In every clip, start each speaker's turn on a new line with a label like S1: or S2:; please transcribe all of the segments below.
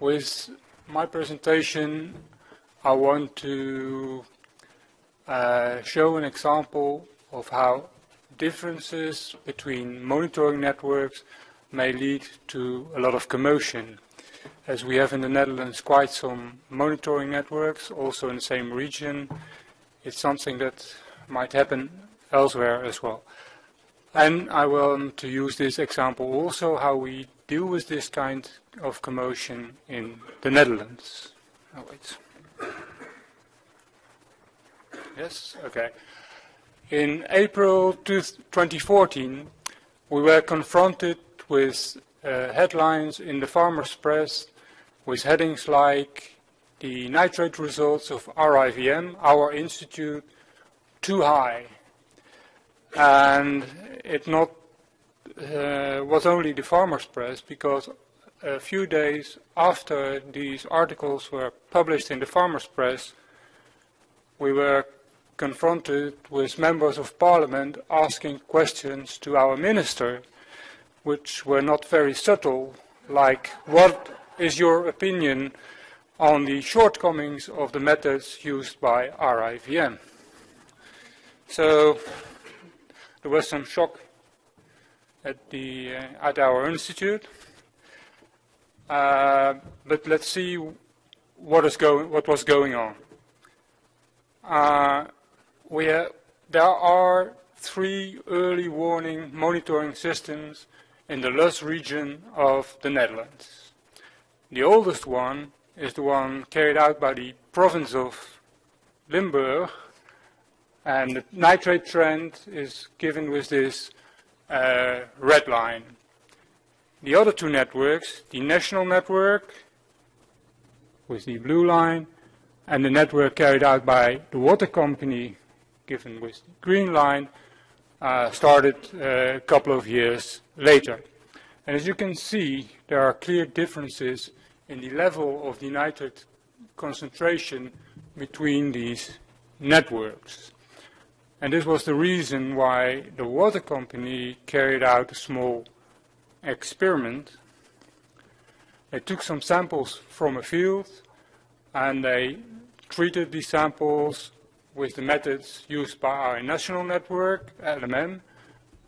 S1: With my presentation, I want to uh, show an example of how differences between monitoring networks may lead to a lot of commotion. As we have in the Netherlands quite some monitoring networks, also in the same region, it's something that might happen elsewhere as well. And I want to use this example also how we deal with this kind of commotion in the Netherlands. Oh, wait. Yes, okay. In April 2014, we were confronted with uh, headlines in the Farmers Press with headings like the nitrate results of RIVM, our institute, too high. And it not uh, was only the Farmers Press because a few days after these articles were published in the Farmers Press, we were confronted with members of parliament asking questions to our minister, which were not very subtle, like, what is your opinion on the shortcomings of the methods used by RIVM? So there was some shock at, the, uh, at our institute. Uh, but let's see what, is going, what was going on. Uh, we there are three early warning monitoring systems in the Loess region of the Netherlands. The oldest one is the one carried out by the province of Limburg, and the nitrate trend is given with this uh, red line. The other two networks, the national network with the blue line, and the network carried out by the water company given with the green line, uh, started uh, a couple of years later. And as you can see, there are clear differences in the level of the nitrate concentration between these networks. And this was the reason why the water company carried out a small experiment. They took some samples from a field and they treated these samples with the methods used by our national network, LMM,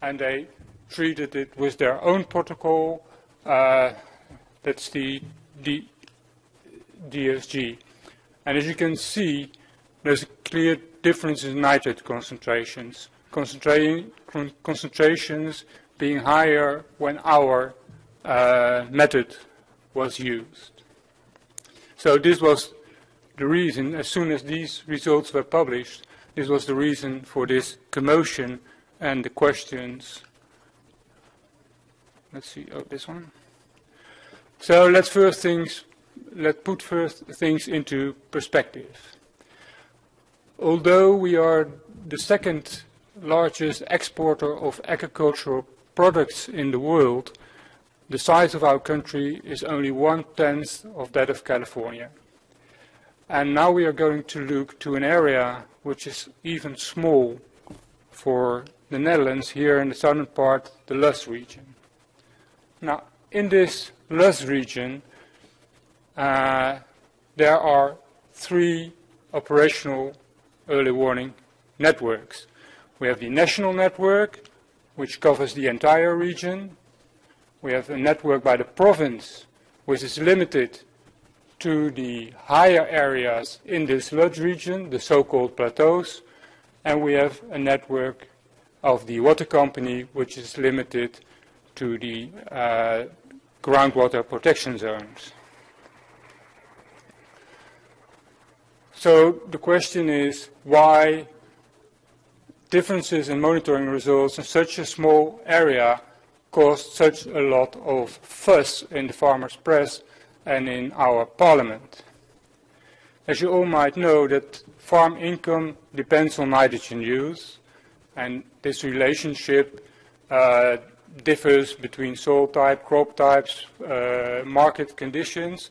S1: and they treated it with their own protocol, uh, that's the, the DSG. And as you can see, clear difference in nitrate concentrations, concentrations being higher when our uh, method was used. So this was the reason, as soon as these results were published, this was the reason for this commotion and the questions. Let's see, oh, this one. So let's first things, let's put first things into perspective. Although we are the second largest exporter of agricultural products in the world, the size of our country is only one-tenth of that of California. And now we are going to look to an area which is even small for the Netherlands here in the southern part, the Loess region. Now, in this Loess region, uh, there are three operational early warning networks. We have the national network, which covers the entire region. We have a network by the province, which is limited to the higher areas in this Loess region, the so-called plateaus, and we have a network of the water company which is limited to the uh, groundwater protection zones. So the question is why differences in monitoring results in such a small area caused such a lot of fuss in the farmers' press and in our parliament. As you all might know that farm income depends on nitrogen use and this relationship uh, differs between soil type, crop types, uh, market conditions.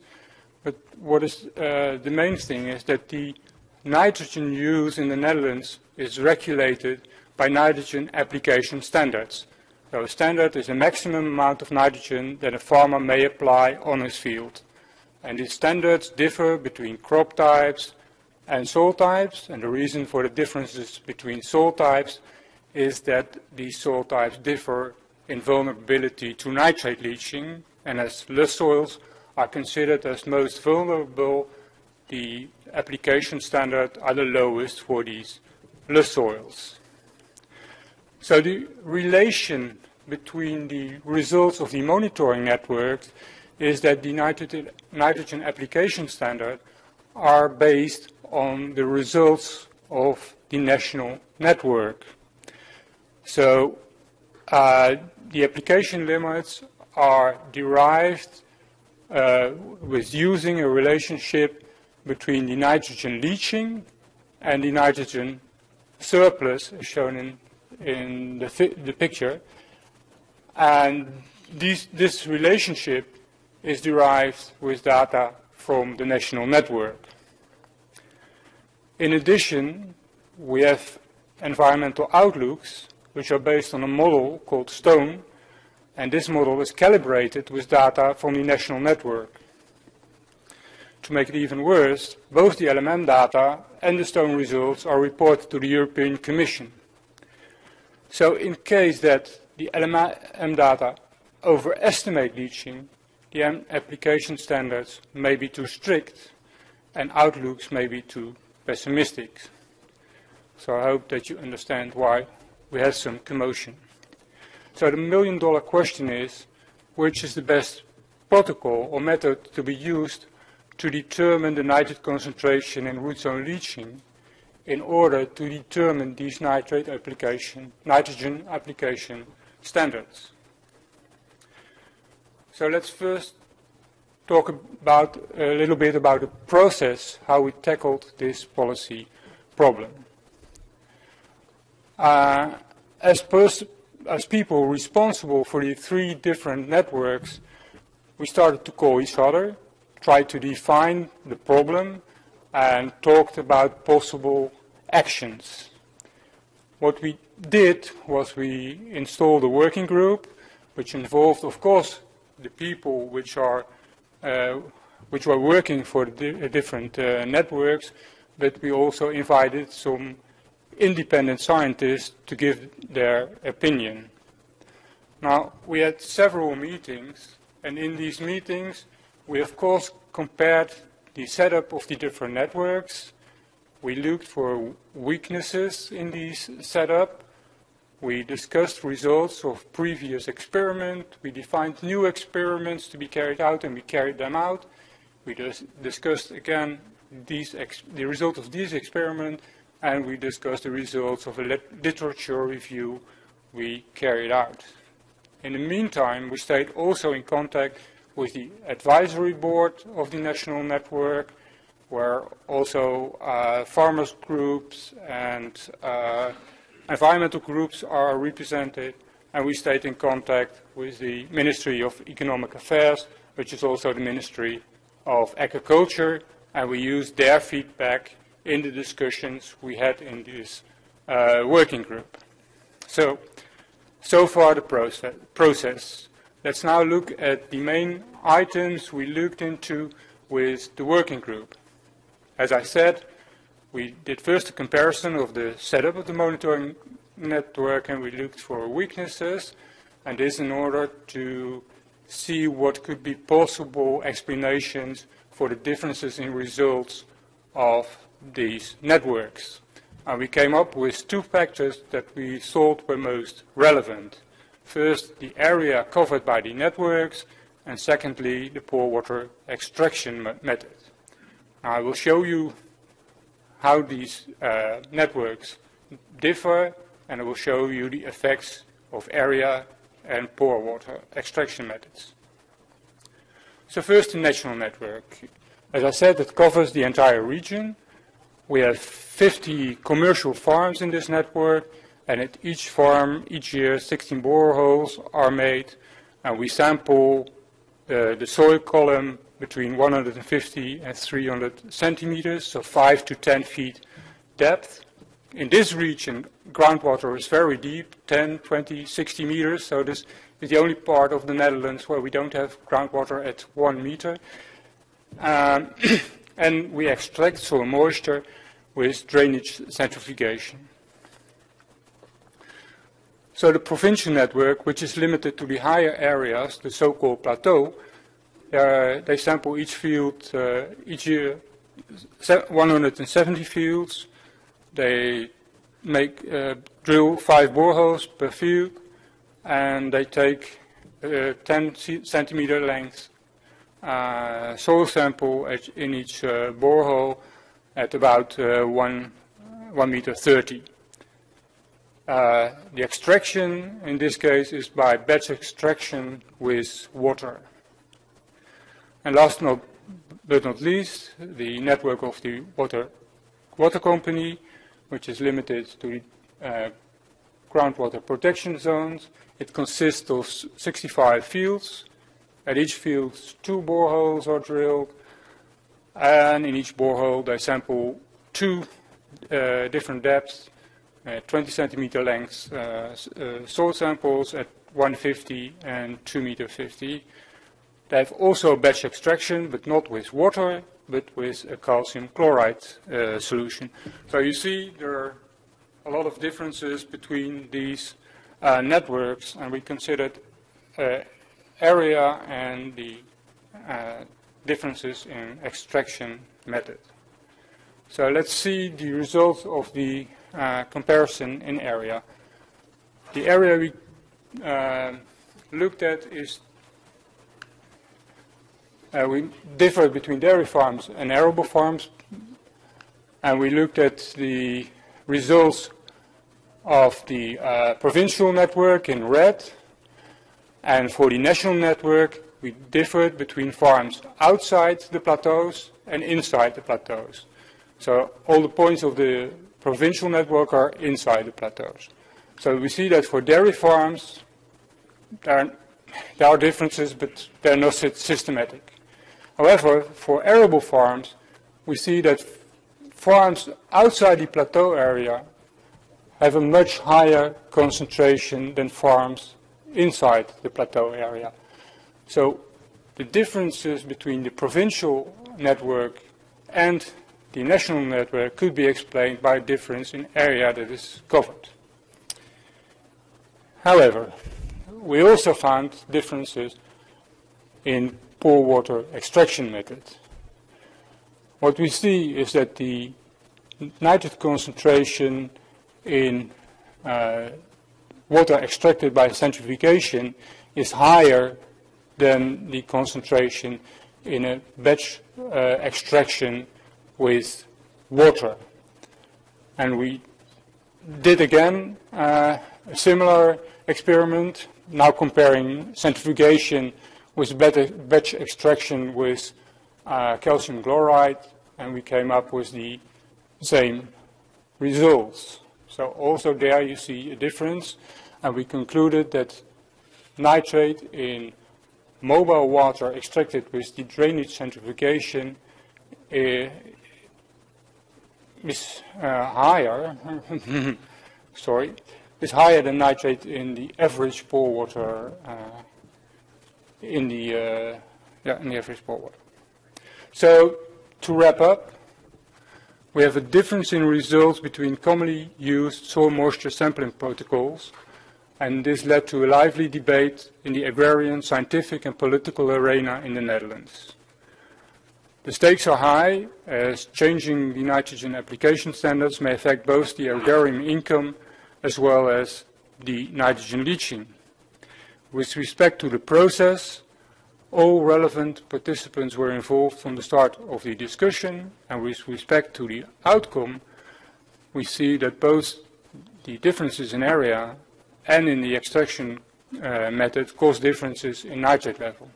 S1: But what is uh, the main thing is that the nitrogen use in the Netherlands is regulated by nitrogen application standards. So a standard is a maximum amount of nitrogen that a farmer may apply on his field. And these standards differ between crop types and soil types, and the reason for the differences between soil types is that these soil types differ in vulnerability to nitrate leaching, and as loess soils are considered as most vulnerable, the application standard are the lowest for these loess soils. So the relation between the results of the monitoring networks is that the nitrogen, nitrogen application standard are based on the results of the national network. So uh, the application limits are derived uh, with using a relationship between the nitrogen leaching and the nitrogen surplus, as shown in, in the, the picture. And these, this relationship is derived with data from the national network. In addition, we have environmental outlooks, which are based on a model called STONE, and this model is calibrated with data from the national network. To make it even worse, both the LMM data and the STONE results are reported to the European Commission. So in case that the LMM data overestimate leaching, the application standards may be too strict and outlooks may be too pessimistic. So I hope that you understand why we had some commotion. So the million dollar question is, which is the best protocol or method to be used to determine the nitrate concentration in root zone leaching in order to determine these nitrate application, nitrogen application standards. So let's first talk about a little bit about the process, how we tackled this policy problem. Uh, as, as people responsible for the three different networks, we started to call each other, tried to define the problem, and talked about possible actions. What we did was we installed a working group, which involved, of course, the people which are uh, which were working for the different uh, networks, but we also invited some independent scientists to give their opinion. Now, we had several meetings, and in these meetings, we of course compared the setup of the different networks. We looked for weaknesses in these setup, we discussed results of previous experiments. We defined new experiments to be carried out, and we carried them out. We dis discussed again the result of these experiments, and we discussed the results of a literature review we carried out. In the meantime, we stayed also in contact with the advisory board of the national network, where also uh, farmers groups and uh, environmental groups are represented, and we stayed in contact with the Ministry of Economic Affairs, which is also the Ministry of Agriculture, and we used their feedback in the discussions we had in this uh, working group. So, so far the process, process. Let's now look at the main items we looked into with the working group. As I said, we did first a comparison of the setup of the monitoring network and we looked for weaknesses, and this in order to see what could be possible explanations for the differences in results of these networks. And we came up with two factors that we thought were most relevant. First, the area covered by the networks, and secondly, the pore water extraction method. I will show you how these uh, networks differ, and I will show you the effects of area and pore water extraction methods. So first, the national network. As I said, it covers the entire region. We have 50 commercial farms in this network, and at each farm, each year, 16 boreholes are made, and we sample uh, the soil column between 150 and 300 centimeters, so 5 to 10 feet depth. In this region, groundwater is very deep, 10, 20, 60 meters, so this is the only part of the Netherlands where we don't have groundwater at 1 meter. Um, and we extract soil moisture with drainage centrifugation. So the provincial network, which is limited to the higher areas, the so-called plateau, uh, they sample each field uh, each year, 170 fields. They make uh, drill five boreholes per field, and they take uh, 10 centimeter length uh, soil sample in each uh, borehole at about one, 1 meter 30. Uh, the extraction in this case is by batch extraction with water. And last not, but not least, the network of the water, water company, which is limited to the uh, groundwater protection zones. It consists of 65 fields. At each field, two boreholes are drilled, and in each borehole they sample two uh, different depths uh, 20 centimeter length uh, uh, soil samples at 150 and 2 meter 50. They have also batch extraction, but not with water, but with a calcium chloride uh, solution. So you see there are a lot of differences between these uh, networks, and we considered uh, area and the differences in extraction method. So let's see the results of the uh, comparison in area. The area we uh, looked at is uh, we differed between dairy farms and arable farms, and we looked at the results of the uh, provincial network in red, and for the national network, we differed between farms outside the plateaus and inside the plateaus. So all the points of the provincial network are inside the plateaus. So we see that for dairy farms, there are, there are differences, but they're not systematic. However, for arable farms, we see that farms outside the plateau area have a much higher concentration than farms inside the plateau area. So the differences between the provincial network and the national network could be explained by a difference in area that is covered. However, we also found differences in pore water extraction method. What we see is that the nitrate concentration in uh, water extracted by centrifugation is higher than the concentration in a batch uh, extraction with water. And we did again uh, a similar experiment, now comparing centrifugation with batch extraction with uh, calcium chloride, and we came up with the same results. So also there you see a difference, and we concluded that nitrate in mobile water extracted with the drainage centrifugation uh, is uh, higher, sorry, is higher than nitrate in the average pore water uh, in the uh, yeah in the average pore water. So to wrap up, we have a difference in results between commonly used soil moisture sampling protocols, and this led to a lively debate in the agrarian, scientific, and political arena in the Netherlands. The stakes are high, as changing the nitrogen application standards may affect both the agrarian income as well as the nitrogen leaching. With respect to the process, all relevant participants were involved from the start of the discussion, and with respect to the outcome, we see that both the differences in area and in the extraction uh, method cause differences in nitrate level.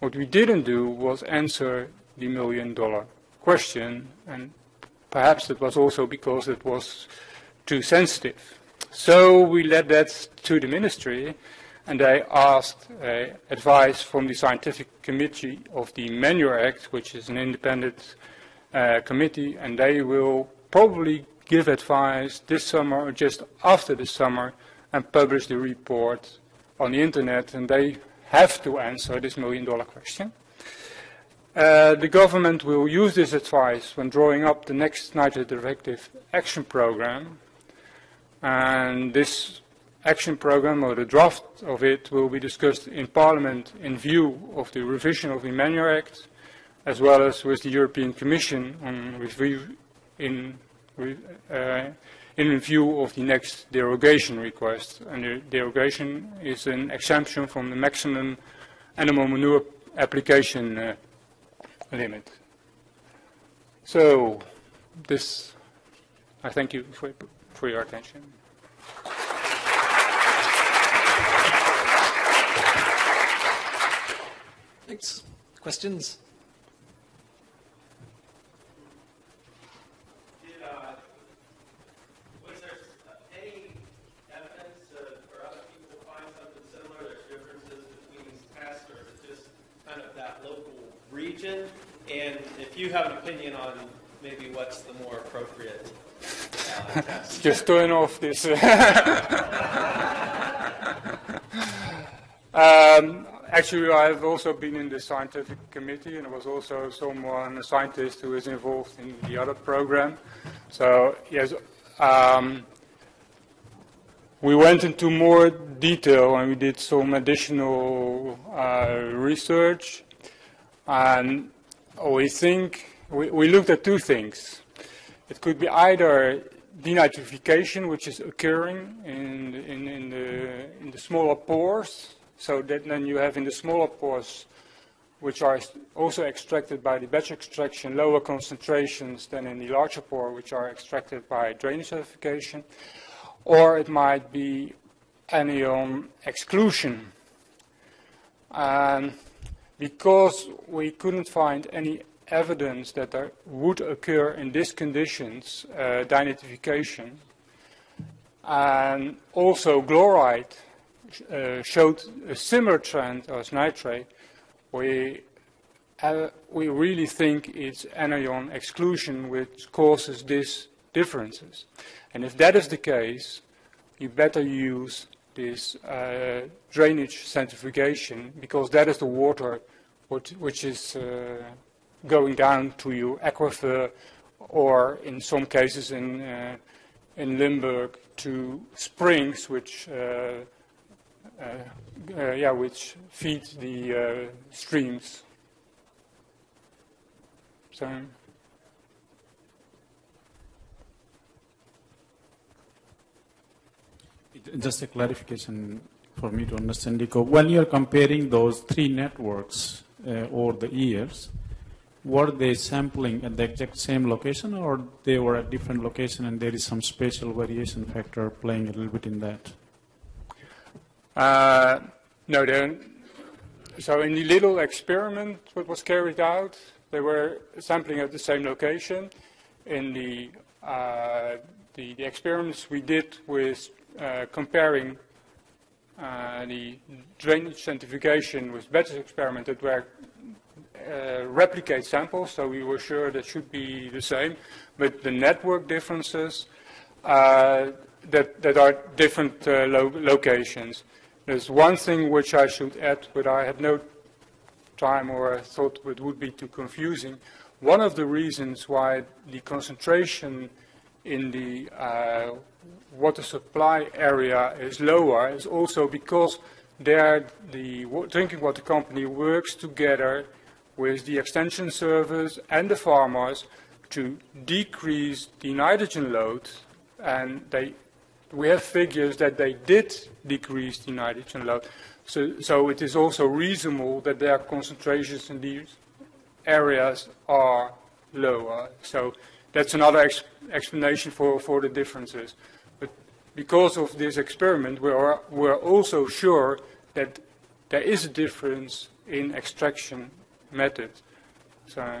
S1: What we didn't do was answer the million dollar question, and perhaps it was also because it was too sensitive. So we led that to the ministry, and they asked uh, advice from the scientific committee of the Manure Act, which is an independent uh, committee, and they will probably give advice this summer or just after the summer and publish the report on the internet, and they have to answer this million dollar question. Uh, the government will use this advice when drawing up the next nitrate directive action program. And this action program, or the draft of it, will be discussed in Parliament in view of the revision of the Manure Act, as well as with the European Commission on review in, uh, in view of the next derogation request. And the derogation is an exemption from the maximum animal manure application uh, limit. So, this, I thank you for, for your attention.
S2: Thanks. Questions?
S3: And if you have an opinion on maybe what's the more appropriate uh, test.
S1: Just turn off this. um, actually, I've also been in the scientific committee, and there was also someone, a scientist, who is involved in the other program. So, yes, um, we went into more detail and we did some additional uh, research. And we think, we, we looked at two things. It could be either denitrification, which is occurring in the, in, in, the, in the smaller pores, so that then you have in the smaller pores, which are also extracted by the batch extraction, lower concentrations than in the larger pore, which are extracted by drainage centrifugation. Or it might be anion exclusion. And because we couldn't find any evidence that there would occur in these conditions uh, denitrification. And also chloride uh, showed a similar trend as nitrate. We, uh, we really think it's anion exclusion which causes these differences. And if that is the case, you better use this uh, drainage centrifugation because that is the water which, which is uh, going down to your aquifer or in some cases in, uh, in Limburg to springs which, uh, uh, yeah, which feed the streams. So,
S4: Just a clarification for me to understand, Dico. When you're comparing those three networks uh, over the years, were they sampling at the exact same location or they were at different location and there is some spatial variation factor playing a little bit in that?
S1: Uh, no, they so in the little experiment that was carried out, they were sampling at the same location. In the, uh, the, the experiments we did with uh, comparing uh, the drainage centrifugation with batch experiment that were uh, replicate samples, so we were sure that should be the same, but the network differences uh, that, that are different uh, lo locations. There's one thing which I should add, but I had no time or I thought it would be too confusing. One of the reasons why the concentration in the uh, water supply area is lower is also because there the drinking water company works together with the extension service and the farmers to decrease the nitrogen load and they we have figures that they did decrease the nitrogen load. So, so it is also reasonable that their concentrations in these areas are lower. So that's another ex explanation for, for the differences. But because of this experiment, we are, we're also sure that there is a difference in extraction method. So